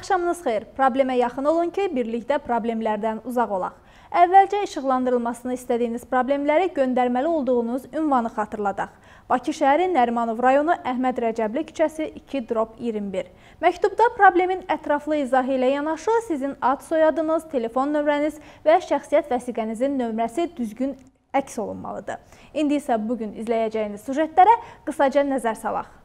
Axşamınız xeyir. Problemə yaxın olun ki, birlikdə problemlərdən uzaq olaq. Əvvəlcə işıqlandırılmasını istədiyiniz problemləri göndərməli olduğunuz ünvanı xatırladaq. Bakı şəhəri Nərimanov rayonu Əhməd Rəcəbli küçəsi 2-21. Məktubda problemin ətraflı izahı ilə yanaşı sizin ad soyadınız, telefon nömrəniz və şəxsiyyət vəsiqənizin nömrəsi düzgün əks olunmalıdır. İndi isə bugün izləyəcəyiniz sujetlərə qısaca nəzər salaq.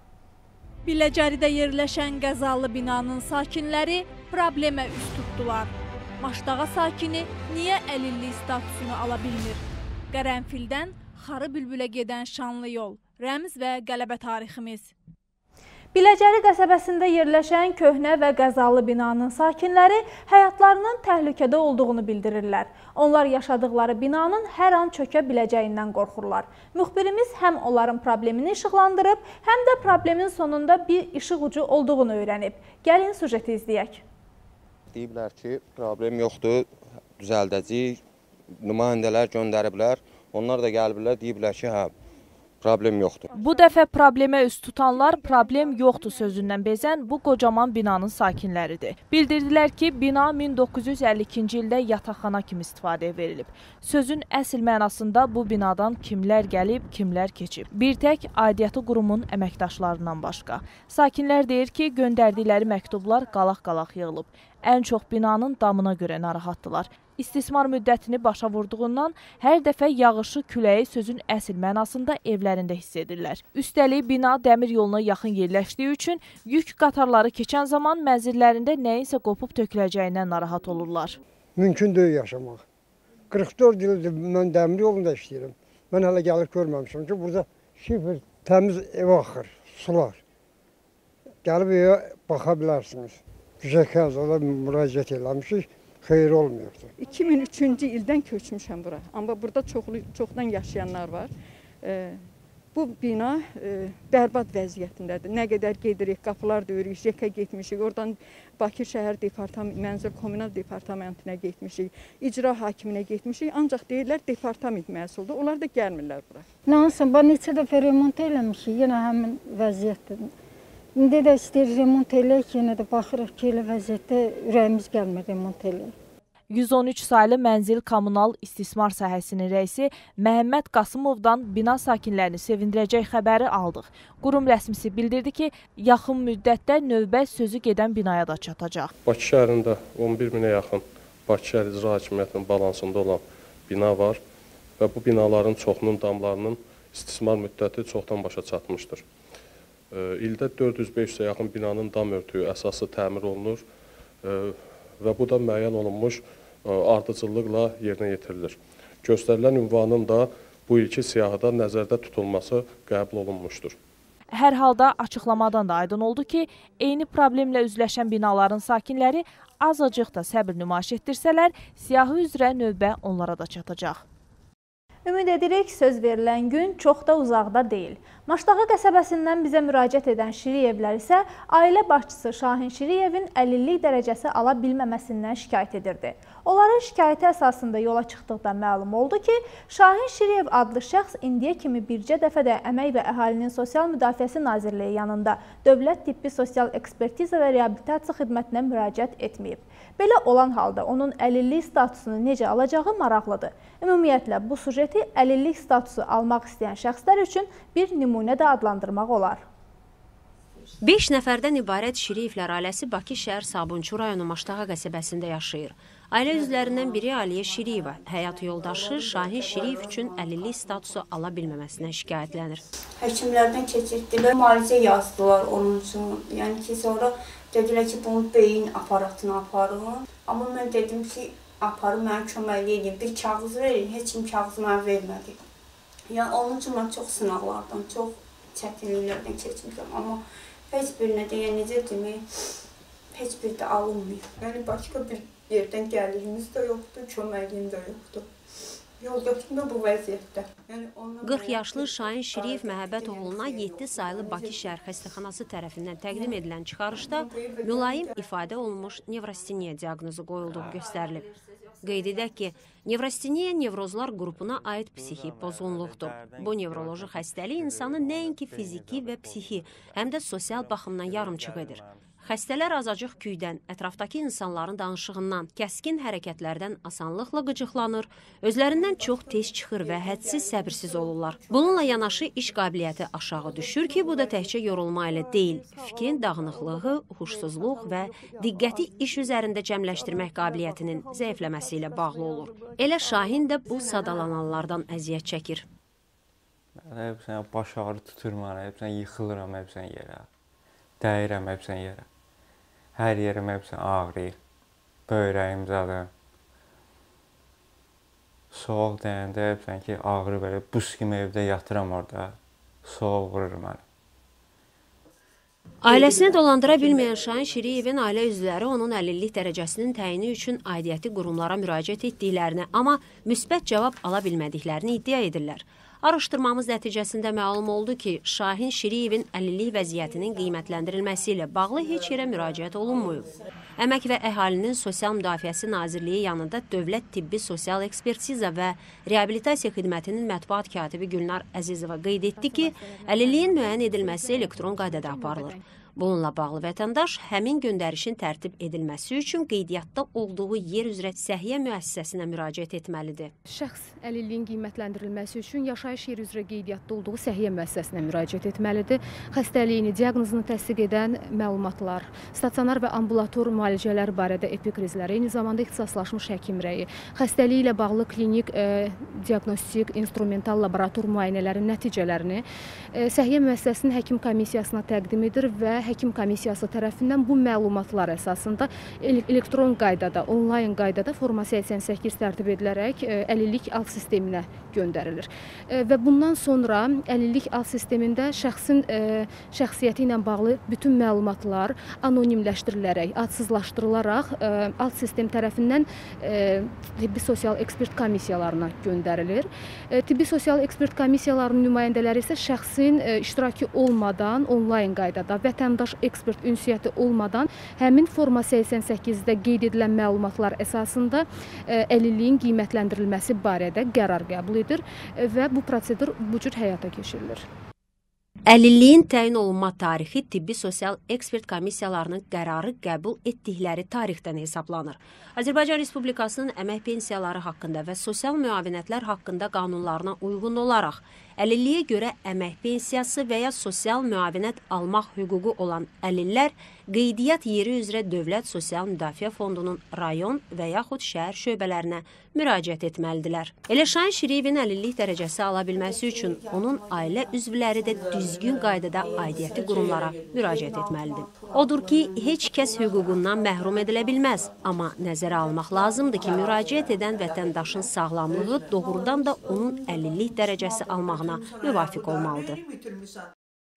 Biləcəridə yerləşən qəzalı binanın sakinləri problemə üst tutdular. Maşdağa sakini niyə əlillik statusunu ala bilmir? Qərənfildən Xarı Bülbülə gedən şanlı yol, rəmz və qələbə tariximiz. Biləcəri qəsəbəsində yerləşən köhnə və qəzalı binanın sakinləri həyatlarının təhlükədə olduğunu bildirirlər. Onlar yaşadıkları binanın hər an çökə biləcəyindən qorxurlar. Müxbirimiz həm onların problemini işıqlandırıb, həm də problemin sonunda bir işıq ucu olduğunu öyrənib. Gəlin sujeti izləyək. Deyiblər ki, problem yoxdur, düzəldəcəyik, nümayəndələr göndəriblər. Onlar da gəliblər, deyiblər ki, hə, problem yoxdur. Bu dəfə problemə üst tutanlar problem yoxdur sözündən bezən bu qocaman binanın sakinləridir. Bildirdilər ki, bina 1952-ci ildə yataqxana kimi istifadəyə verilib. Sözün əsl mənasında bu binadan kimlər gəlib, kimlər keçib. Bir tək aidiyyatı qurumun əməkdaşlarından başqa. Sakinlər deyir ki, göndərdikləri məktublar qalaq-qalaq yığılıb. Ən çox binanın damına görə narahatdılar. İstismar müddətini başa vurduğundan hər dəfə yağışı, küləyi sözün əsl mənasında evlərində hiss edirlər. Üstəlik bina dəmir yoluna yaxın yerləşdiyi üçün yük qatarları keçən zaman mənzillərində nəyinsə qopub töküləcəyindən narahat olurlar. Mümkün deyil yaşamaq. 44 ildir mən dəmir yolunda işləyirəm. Mən hələ gəlib görməmişəm ki, burada şifr təmiz ev axır, sular. Gəlib evə baxa bilərsiniz. Zala müraciət eləmişik xeyir olmuyordu. 2003-cü ildən köçmüşəm bura. Amma burada çoxlu çoxdan yaşayanlar var. E, bu bina e, bərbad vəziyyətindədir. Nə qədər gedirik, qapılar döyürük, JK getmişik, oradan Bakı şəhər departament, mənzil kommunal departamentinə getmişik, icra hakiminə getmişik, ancaq deyirlər departament məsuldur. Onlar da gəlmirlər bura. Nansın, bax neçə dəfə remont eləmişik, yenə həmin vəziyyətdir. İndi də istəyir remont eləyək, yenə də baxırıq ki, elə vəziyyətdə ürəyimiz gəlmir remont eləyək. 113 saylı mənzil kommunal istismar sahəsinin rəisi Məhəmməd Qasımovdan bina sakinlərini sevindirəcək xəbəri aldıq. Qurum rəsmisi bildirdi ki, yaxın müddətdə növbə sözü gedən binaya da çatacaq. Bakı şəhərində 11 minə yaxın Bakı şəhər icra hakimiyyətinin balansında olan bina var və bu binaların çoxunun damlarının istismar müddəti çoxdan başa çatmışdır. İldə 400-500-ə yaxın binanın dam örtüyü əsası təmir olunur və bu da müəyyən olunmuş ardıcıllıqla yerinə yetirilir. Göstərilən ünvanın da bu ilki siyahıda nəzərdə tutulması qəbul olunmuşdur. Hər halda açıqlamadan da aydın oldu ki, eyni problemlə üzləşən binaların sakinləri azacıq da səbir nümayiş etdirsələr, siyahı üzrə növbə onlara da çatacaq. Ümid edirik, söz verilən gün çox da uzaqda deyil. Maşdağı qəsəbəsindən bizə müraciət edən Şiriyevlər isə ailə başçısı Şahin Şiriyevin əlillik dərəcəsi ala bilməməsindən şikayət edirdi. Onların şikayəti əsasında yola çıxdıqda məlum oldu ki, Şahin Şiriyev adlı şəxs indiyə kimi bircə dəfə də Əmək və Əhalinin Sosial Müdafiəsi Nazirliyi yanında Dövlət Tibbi Sosial Ekspertiza və Reabilitasiya xidmətinə müraciət etməyib. Belə olan halda onun əlillik statusunu necə alacağı maraqlıdır. Ümumiyyətlə, bu sujeti əlillik statusu almaq istəyən şəxslər üçün bir nümunə də adlandırmaq olar. 5 nəfərdən ibarət Şiriyevlər ailəsi Bakı şəhər Sabunçu rayonu Maştağa qəsəbəsində yaşayır. Ailə üzvlərindən biri Aliyə Şiriyeva, həyat yoldaşı Şahin Şiriyev üçün əlillik statusu ala bilməməsinə şikayətlənir. Həkimlərdən keçirdilər, müalicə yazdılar onun üçün. Yəni ki, sonra dedilər ki, bunu beyin aparatına aparın. Amma mən dedim ki, aparın, mənə kömək edin, bir kağız verin. Heç kim kağızı mənə vermədi. Yəni onun üçün mən çox sınaqlardan, çox çətinliklərdən keçmişəm. Amma heç birinə də, yəni necə demək, heç bir də alınmıyor. Yəni başqa bir yerdən gəlirimiz də yoxdur, köməyim də yoxdur. Yoldaşım da bu vəziyyətdə. Yəni ondan 40 yaşlı Şahin Şiriyev Məhəbbət oğluna 7 saylı Bakı şəhər xəstəxanası tərəfindən təqdim edilən çıxarışda mülayim ifadə olunmuş nevrosteniya diaqnozu qoyulduğu göstərilib. Qeyd edək ki, nevrosteniya nevrozlar qrupuna aid psixi pozğunluqdur. Bu nevroloji xəstəlik insanı nəinki fiziki və psixi, həm də sosial baxımdan yarımçıq edir. Xəstələr azacıq küydən, ətrafdakı insanların danışığından, kəskin hərəkətlərdən asanlıqla qıcıqlanır, özlərindən çox tez çıxır və hədsiz səbirsiz olurlar. Bununla yanaşı iş qabiliyyəti aşağı düşür ki, bu da təkcə yorulma ilə deyil, fikrin dağınıqlığı, huşsuzluq və diqqəti iş üzərində cəmləşdirmək qabiliyyətinin zəifləməsi ilə bağlı olur. Elə Şahin də bu sadalananlardan əziyyət çəkir. Hepsən baş ağrı tutur mənə, hepsən yıxılıram hepsən yerə. Dəyirəm hepsən yerə. Hər yerim hepsi ağrıyır. Böyrəyim zadı. Soğuq dəyəndə hepsən ki, ağrı belə buz kimi evdə yatıram orada. Soğuq vurur məni. Ailəsini dolandıra bilməyən Şahin Şiriyevin ailə üzvləri onun əlillik dərəcəsinin təyini üçün aidiyyəti qurumlara müraciət etdiklərini, amma müsbət cavab ala bilmədiklərini iddia edirlər. Araşdırmamız nəticəsində məlum oldu ki, Şahin Şiriyevin əlillik vəziyyətinin qiymətləndirilməsi ilə bağlı heç yerə müraciət olunmayıb. Əmək və Əhalinin Sosial Müdafiəsi Nazirliyi yanında Dövlət Tibbi Sosial Ekspertiza və Reabilitasiya Xidmətinin mətbuat katibi Gülnar Əzizova qeyd etdi ki, əlilliyin müəyyən edilməsi elektron qaydada aparılır. Bununla bağlı vətəndaş həmin göndərişin tərtib edilməsi üçün qeydiyyatda olduğu yer üzrə səhiyyə müəssisəsinə müraciət etməlidir. Şəxs əlilliyin qiymətləndirilməsi üçün yaşayış yeri üzrə qeydiyyatda olduğu səhiyyə müəssisəsinə müraciət etməlidir. Xəstəliyini, diaqnozunu təsdiq edən məlumatlar, stasionar və ambulator müalicələr barədə epikrizlər, eyni zamanda ixtisaslaşmış həkim rəyi, xəstəliyi ilə bağlı klinik e, diaqnostik, instrumental laborator müayinələrin nəticələrini e, səhiyyə müəssisəsinin həkim komissiyasına təqdim edir və həkim komissiyası tərəfindən bu məlumatlar əsasında elektron qaydada, onlayn qaydada forma 88 tərtib edilərək e, əlillik alt sisteminə göndərilir. E, və bundan sonra əlillik alt sistemində şəxsin e, şəxsiyyəti ilə bağlı bütün məlumatlar anonimləşdirilərək, adsızlaşdırılaraq alt sistem tərəfindən tibbi sosial ekspert komissiyalarına göndərilir. Tibbi sosial ekspert komissiyalarının nümayəndələri isə şəxsin iştirakı olmadan onlayn qaydada vətən vətəndaş ekspert ünsiyyəti olmadan həmin forma 88-də qeyd edilən məlumatlar əsasında e, əlilliyin qiymətləndirilməsi barədə qərar qəbul edir e, və bu prosedur bu cür həyata keçirilir. Əlilliyin təyin olunma tarixi tibbi sosial ekspert komissiyalarının qərarı qəbul etdikləri tarixdən hesablanır. Azərbaycan Respublikasının əmək pensiyaları haqqında və sosial müavinətlər haqqında qanunlarına uyğun olaraq əlilliyə görə əmək pensiyası və ya sosial müavinət almaq hüququ olan əlillər qeydiyyat yeri üzrə Dövlət Sosial Müdafiə Fondunun rayon və yaxud şəhər şöbələrinə müraciət etməlidirlər. Elə Şahin Şiriyevin əlillik dərəcəsi ala bilməsi üçün onun ailə üzvləri də düzgün qaydada aidiyyəti qurumlara müraciət etməlidir. Odur ki, heç kəs hüququndan məhrum edilə bilməz, amma nəzərə almaq lazımdır ki, müraciət edən vətəndaşın sağlamlığı doğrudan da onun əlillik dərəcəsi almağına müvafiq olmalıdır.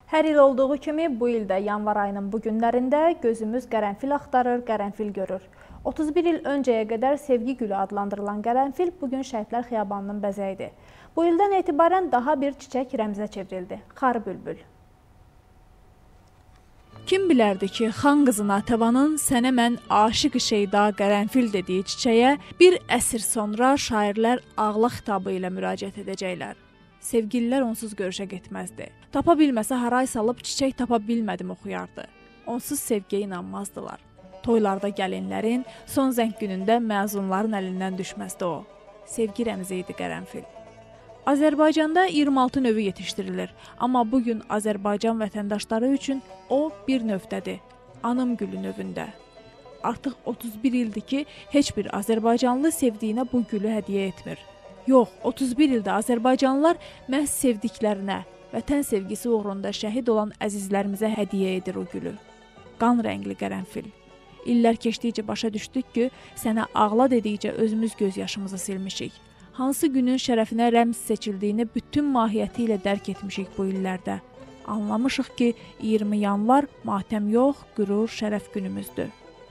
Hər il olduğu kimi bu il də yanvar ayının bu günlərində gözümüz qərənfil axtarır, qərənfil görür. 31 il öncəyə qədər Sevgi Gülü adlandırılan qərənfil bugün Şəhidlər Xiyabanının bəzəyidir. Bu ildən etibarən daha bir çiçək rəmzə çevrildi. Xarı bülbül. Kim bilərdi ki, xan qızı Natəvanın sənə mən aşiq şeyda qərənfil dediyi çiçəyə bir əsr sonra şairlər ağla xitabı ilə müraciət edəcəklər. Sevgililər onsuz görüşə getməzdi. Tapa bilməsə haray salıb çiçək tapa bilmədim oxuyardı. Onsuz sevgiyə inanmazdılar. Toylarda gəlinlərin son zəng günündə məzunların əlindən düşməzdi o. Sevgi rəmzi idi qərənfil. Azərbaycanda 26 növü yetişdirilir, amma bu gün Azərbaycan vətəndaşları üçün o bir növdədir. Anım gülü növündə. Artıq 31 ildir ki, heç bir azərbaycanlı sevdiyinə bu gülü hədiyyə etmir. Yox, 31 ildə azərbaycanlılar məhz sevdiklərinə, vətən sevgisi uğrunda şəhid olan əzizlərimizə hədiyyə edir o gülü. Qan rəngli qərənfil. İllər keçdikcə başa düşdük ki, sənə ağla dedikcə özümüz göz yaşımızı silmişik. Hansı günün şərəfinə rəmz seçildiyini bütün mahiyyəti ilə dərk etmişik bu illərdə. Anlamışıq ki, 20 yanvar matəm yox, qürur, şərəf günümüzdür.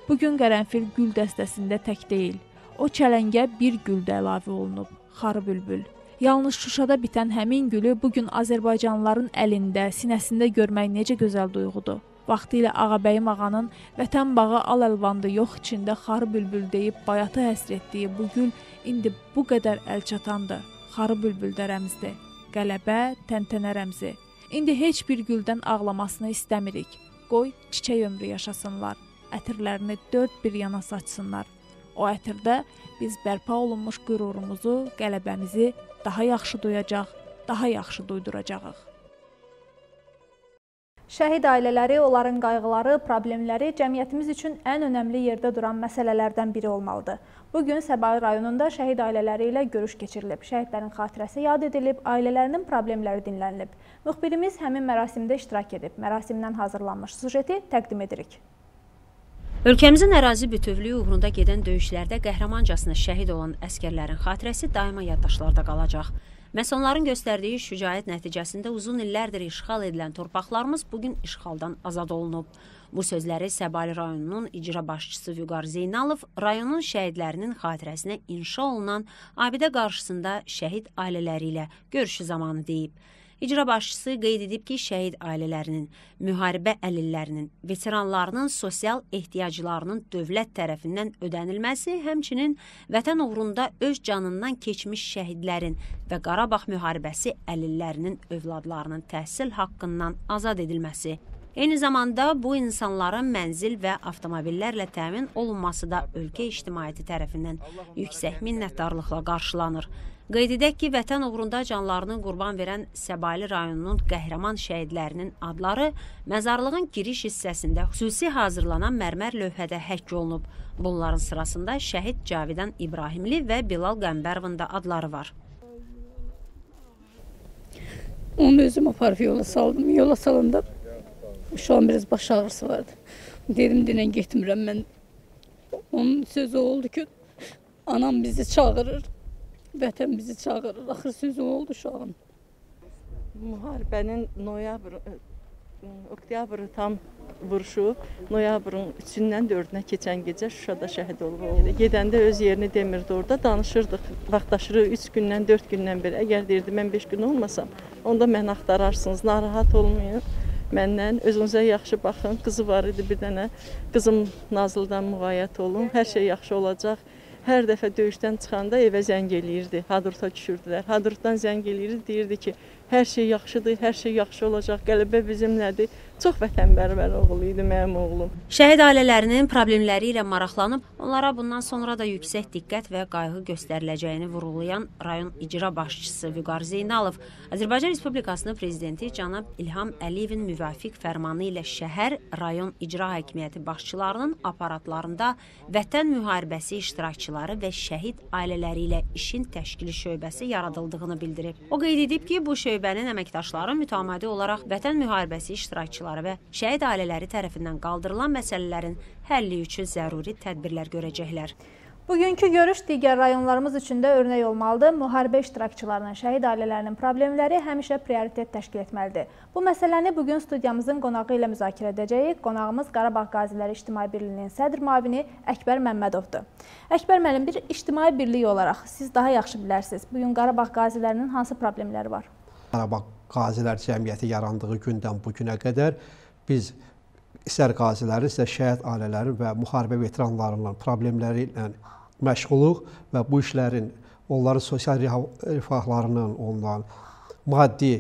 Bu gün qərənfil gül dəstəsində tək deyil. O çələngə bir gül də əlavə olunub xarı bülbül. Yalnız Şuşada bitən həmin gülü bu gün Azərbaycanlıların əlində, sinəsində görmək necə gözəl duyğudur. Vaxtilə Ağabəyim ağanın Vətən bağı al əlvandı yox içində xarı bülbül deyib bayatı həsr etdiyi bu gül indi bu qədər əlçatandır. Xarı bülbül də rəmzdir. Qələbə, təntənə rəmzi. İndi heç bir güldən ağlamasını istəmirik. Qoy çiçək ömrü yaşasınlar. Ətirlərini dörd bir yana saçsınlar. O ətirdə biz bərpa olunmuş qürurumuzu, qələbəmizi daha yaxşı duyacaq, daha yaxşı duyduracağıq. Şəhid ailələri, onların qayğıları, problemləri cəmiyyətimiz üçün ən önəmli yerdə duran məsələlərdən biri olmalıdır. Bu gün Səbail rayonunda şəhid ailələri ilə görüş keçirilib. Şəhidlərin xatirəsi yad edilib, ailələrinin problemləri dinlənilib. Müxbirimiz həmin mərasimdə iştirak edib. Mərasimdən hazırlanmış sujeti təqdim edirik. Ölkəmizin ərazi bütövlüyü uğrunda gedən döyüşlərdə qəhrəmancasına şəhid olan əskərlərin xatirəsi daima yaddaşlarda qalacaq. Məhz onların göstərdiyi şücaət nəticəsində uzun illərdir işğal edilən torpaqlarımız bugün işğaldan azad olunub. Bu sözləri Səbali rayonunun icra başçısı Vüqar Zeynalov rayonun şəhidlərinin xatirəsinə inşa olunan abidə qarşısında şəhid ailələri ilə görüşü zamanı deyib. İcra başçısı qeyd edib ki, şəhid ailələrinin, müharibə əlillərinin, veteranlarının sosial ehtiyaclarının dövlət tərəfindən ödənilməsi, həmçinin vətən uğrunda öz canından keçmiş şəhidlərin və Qarabağ müharibəsi əlillərinin övladlarının təhsil haqqından azad edilməsi, Eyni zamanda bu insanların mənzil və avtomobillərlə təmin olunması da ölkə ictimaiyyəti tərəfindən yüksək minnətdarlıqla qarşılanır. Qeyd edək ki, vətən uğrunda canlarını qurban verən Səbaili rayonunun qəhrəman şəhidlərinin adları məzarlığın giriş hissəsində xüsusi hazırlanan mərmər lövhədə həkk olunub. Bunların sırasında şəhid Cavidan İbrahimli və Bilal Qəmbərovun da adları var. Onu özüm aparıb yola saldım. Yola salanda an biraz baş ağrısı vardı. Dedim dinən getmirəm mən. Onun sözü oldu ki, anam bizi çağırır. Vətən bizi çağırır. Axır sözü oldu uşağın. Müharibənin noyabr oktyabr tam vuruşu noyabrın 3-dən 4-nə keçən gecə Şuşada şəhid olub. Gedəndə öz yerini demirdi orada. Danışırdıq. Vaxtaşırı 3 gündən 4 gündən beri. Əgər deyirdi mən 5 gün olmasam, onda mən axtararsınız. Narahat olmayın məndən. Özünüzə yaxşı baxın. Qızı var idi bir dənə. Qızım Nazlıdan müğayət olun. Hər şey yaxşı olacaq. Hər dəfə döyüşdən çıxanda evə zəng eləyirdi. Hadrut'a düşürdülər. Hadrutdan zəng eləyirdi, deyirdi ki, hər şey yaxşıdır, hər şey yaxşı olacaq, qələbə bizimlədir. Çox vətənpərvər oğlu idi mənim oğlum. Şəhid ailələrinin problemləri ilə maraqlanıb, onlara bundan sonra da yüksək diqqət və qayğı göstəriləcəyini vurğulayan rayon icra başçısı Vüqar Zeynalov Azərbaycan Respublikasının prezidenti cənab İlham Əliyevin müvafiq fərmanı ilə şəhər, rayon icra hakimiyyəti başçılarının aparatlarında vətən müharibəsi iştirakçıları və şəhid ailələri ilə işin təşkili şöbəsi yaradıldığını bildirib. O qeyd edib ki, bu şöbənin əməkdaşları mütəmadi olaraq vətən müharibəsi iştirakçıları iştirakçıları və şəhid ailələri tərəfindən qaldırılan məsələlərin həlli üçün zəruri tədbirlər görəcəklər. Bugünkü görüş digər rayonlarımız üçün də örnək olmalıdır. Müharibə iştirakçılarının, şəhid ailələrinin problemləri həmişə prioritet təşkil etməlidir. Bu məsələni bugün studiyamızın qonağı ilə müzakirə edəcəyik. Qonağımız Qarabağ Qaziləri İctimai Birliyinin sədr müavini Əkbər Məmmədovdur. Əkbər müəllim, bir ictimai birlik olaraq siz daha yaxşı bilərsiniz. Bugün Qarabağ qazilərinin hansı problemləri var? Qarabağ Qazilər Cəmiyyəti yarandığı gündən bu günə qədər biz istər qazilərin, istər şəhid ailələri və müharibə veteranlarının problemləri ilə məşğuluq və bu işlərin onların sosial rifahlarının, onların maddi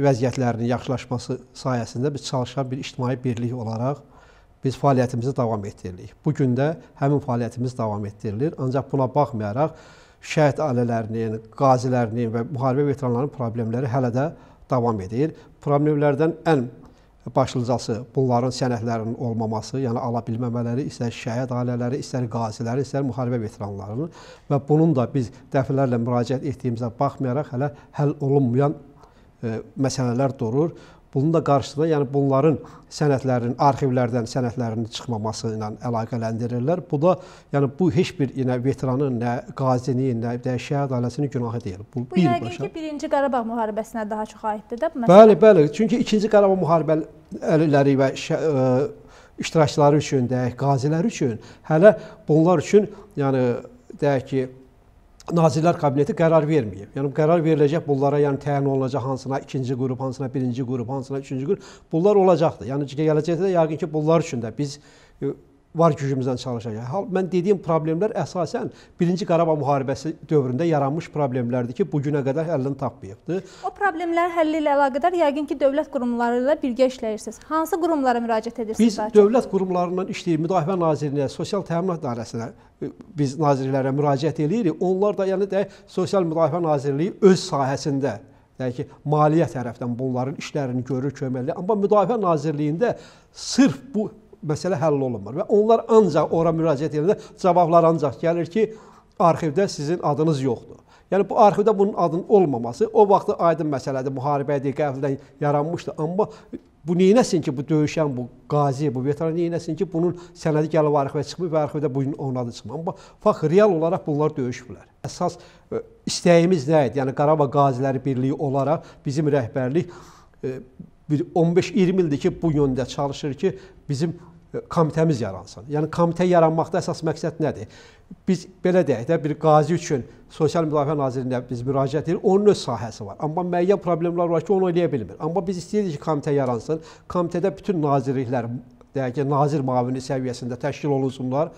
vəziyyətlərinin yaxşılaşması sayəsində biz çalışan bir ictimai birlik olaraq biz fəaliyyətimizi davam etdiririk. Bu gün də həmin fəaliyyətimiz davam etdirilir. Ancaq buna baxmayaraq şəhid ailələrinin, qazilərinin və müharibə veteranlarının problemləri hələ də davam edir. Problemlərdən ən başlıcası bunların sənədlərinin olmaması, yəni ala bilməmələri, istər şəhid ailələri, istər qaziləri, istər müharibə veteranlarının və bunun da biz dəfələrlə müraciət etdiyimizə baxmayaraq hələ həll olunmayan e, məsələlər durur. Bunun da qarşısında, yəni bunların sənədlərinin, arxivlərdən sənədlərinin çıxmaması ilə əlaqələndirirlər. Bu da, yəni bu heç bir yenə veteranın, nə qazinin, nə də şəhid ailəsinin günahı deyil. Bu, bu yəqin ki, 1-ci Qarabağ müharibəsinə daha çox aiddir də bu məsələ. Bəli, bəli. Çünki 2-ci Qarabağ müharibələri və e, iştirakçıları üçün, də qazilər üçün hələ bunlar üçün, yəni deyək ki, Nazirlər Kabineti qərar verməyib. Yəni qərar veriləcək bunlara, yəni təyin olunacaq hansına ikinci qrup, hansına birinci qrup, hansına üçüncü qrup. Bunlar olacaqdır. Yəni gələcəkdə də yəqin ki, bunlar üçün də biz var gücümüzdən çalışacağıq. Hal mən dediyim problemlər əsasən 1-ci Qarabağ müharibəsi dövründə yaranmış problemlərdir ki, bu günə qədər həllini tapmayıbdı. O problemlərin həlli ilə əlaqədar yəqin ki, dövlət qurumları ilə birgə işləyirsiniz. Hansı qurumlara müraciət edirsiniz? Biz dövlət qurumlarından işləyirik. Müdafiə Nazirliyinə, Sosial Təminat İdarəsinə e, biz nazirlərə müraciət edirik. Onlar da yəni də Sosial Müdafiə Nazirliyi öz sahəsində deyək ki, maliyyə tərəfdən bunların işlərini görür, köməkli. Amma Müdafiə Nazirliyində sırf bu məsələ həll olunmur və onlar ancaq ora müraciət edəndə cavablar ancaq gəlir ki, arxivdə sizin adınız yoxdur. Yəni bu arxivdə bunun adının olmaması o vaxtı aydın məsələdir, müharibə idi, qəfildən yaranmışdı, amma bu neynəsin ki, bu döyüşən bu qazi, bu veteran neynəsin ki, bunun sənədi gəlib arxivə çıxmır və arxivdə bu gün onun adı çıxmır. Amma fakt real olaraq bunlar döyüşüblər. Əsas e, istəyimiz nə idi? Yəni Qarabağ Qaziləri Birliyi olaraq bizim rəhbərlik e, bir 15-20 ildir ki, bu yöndə çalışır ki, bizim komitəmiz yaransın. Yəni komitə yaranmaqda əsas məqsəd nədir? Biz belə deyək də bir qazi üçün Sosial Müdafiə Nazirliyinə biz müraciət edirik. Onun öz sahəsi var. Amma müəyyən problemlər var ki, onu eləyə bilmir. Amma biz istəyirik ki, komitə yaransın. Komitədə bütün nazirliklər, deyək ki, nazir müavini səviyyəsində təşkil olunsunlar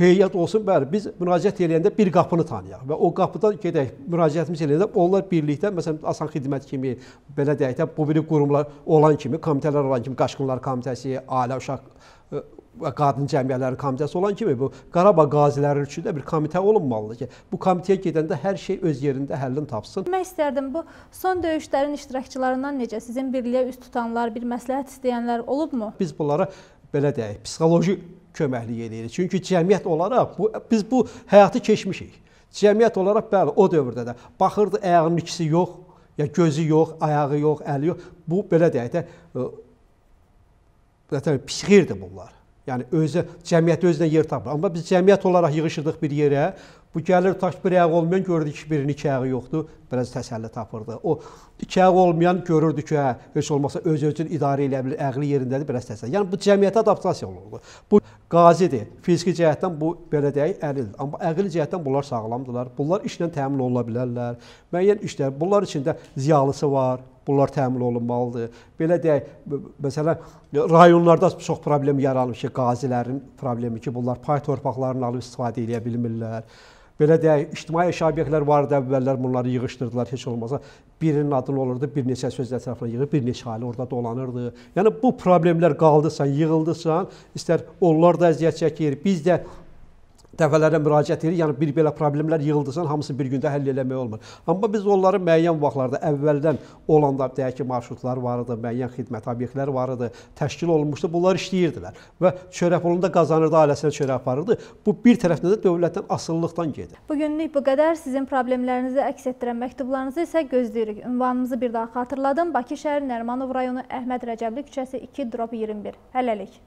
heyət olsun, bəli, biz müraciət edəndə bir qapını tanıyaq və o qapıdan gedək, müraciətimiz edəndə onlar birlikdə, məsələn, asan xidmət kimi, belə deyək də, bu biri qurumlar olan kimi, komitələr olan kimi, Qaşqınlar Komitəsi, Ailə Uşaq və qadın cəmiyyətləri komitəsi olan kimi bu Qarabağ qaziləri üçün də bir komitə olunmalıdır ki, bu komitəyə gedəndə hər şey öz yerində həllini tapsın. Demək istərdim bu son döyüşlərin iştirakçılarından necə sizin birliyə üst tutanlar, bir məsləhət istəyənlər olubmu? Biz bunlara belə deyək, psixoloji köməklik edirik. Çünki cəmiyyət olaraq bu biz bu həyatı keçmişik. Cəmiyyət olaraq bəli, o dövrdə də baxırdı ayağının ikisi yox, ya gözü yox, ayağı yox, əli yox. Bu belə deyək də Vətən psixirdir bunlar. Yəni özü cəmiyyət özünə yer tapır. Amma biz cəmiyyət olaraq yığışırdıq bir yerə. Bu gəlir taş bir ayağı olmayan görürdü ki, birinin iki ayağı yoxdur, biraz təsəlli tapırdı. O iki ayağı olmayan görürdü ki, hə, heç olmasa öz özünü idarə edə bilir, əqli yerindədir, biraz təsəlli. Yəni bu cəmiyyətə adaptasiya olurdu. Bu qazidir. Fiziki cəhətdən bu belə deyək, əlildir. Amma əqli cəhətdən bunlar sağlamdırlar. Bunlar işlə təmin oluna bilərlər. Müəyyən işlər, bunlar içində ziyalısı var, bunlar təmin olunmalıdır. Belə deyək, məsələn, rayonlarda çox problem yaranır ki, qazilərin problemi ki, bunlar pay torpaqlarını alıb istifadə edə bilmirlər. Belə deyək, ictimai yaşa obyektlər var idi əvvəllər bunları yığışdırdılar, heç olmasa birinin adını olurdu, bir neçə söz ətrafına yığır, bir neçə ailə orada dolanırdı. Yəni bu problemlər qaldısa, yığıldısa, istər onlar da əziyyət çəkir, biz də dəfələrlə müraciət edirik. Yəni bir belə problemlər yığıldısan, hamısını bir gündə həll eləmək olmur. Amma biz onları müəyyən vaxtlarda əvvəldən olanda deyək ki, marşrutlar var idi, müəyyən xidmət obyektləri var idi, təşkil olunmuşdu. Bunlar işləyirdilər və çörəkpulunu da qazanırdı, ailəsinə çörək aparırdı. Bu bir tərəfdən də dövlətdən asılılıqdan gedir. Bu günlük bu qədər. Sizin problemlərinizi əks etdirən məktublarınızı isə gözləyirik. Ünvanımızı bir daha xatırladım. Bakı şəhəri Nərmanov rayonu Əhməd Rəcəbli küçəsi 2/21. Hələlik.